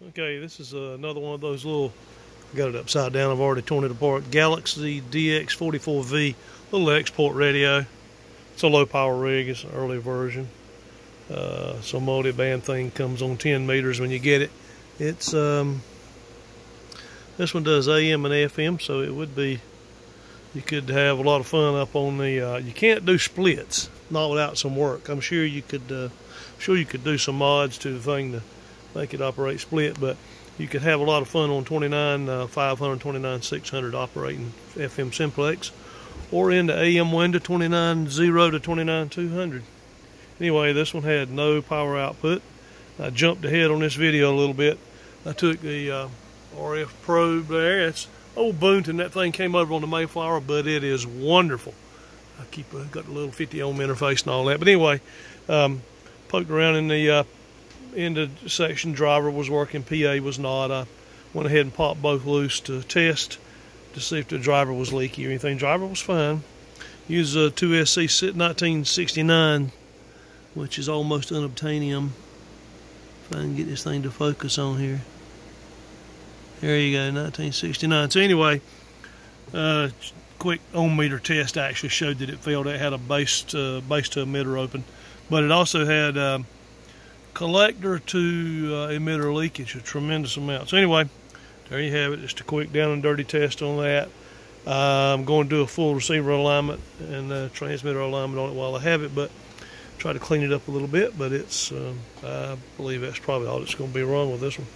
Okay, this is uh, another one of those little, got it upside down, I've already torn it apart. Galaxy DX44V, little export radio. It's a low power rig, it's an early version. Uh, so multi-band thing comes on 10 meters when you get it. It's, um, this one does AM and FM, so it would be, you could have a lot of fun up on the, uh, you can't do splits, not without some work. I'm sure you could, uh, sure you could do some mods to the thing to make it operate split, but you could have a lot of fun on 29 uh, 500, 29 600 operating FM simplex, or into AM window 29 0 to 29 200. Anyway, this one had no power output. I jumped ahead on this video a little bit. I took the uh, RF probe there. It's old Boonton. That thing came over on the Mayflower, but it is wonderful. I keep uh, got the little 50 ohm interface and all that. But anyway, um, poked around in the uh, the section driver was working, PA was not. I went ahead and popped both loose to test to see if the driver was leaky or anything. Driver was fine. Used a 2SC 1969, which is almost unobtainium. If I can get this thing to focus on here. There you go, 1969. So anyway, uh, quick ohm meter test actually showed that it failed. It had a base to, base to emitter open, but it also had uh, collector to uh, emitter leakage, a tremendous amount. So anyway, there you have it. Just a quick down and dirty test on that. Uh, I'm going to do a full receiver alignment and uh, transmitter alignment on it while I have it, but try to clean it up a little bit. But it's, um, I believe that's probably all that's going to be wrong with this one.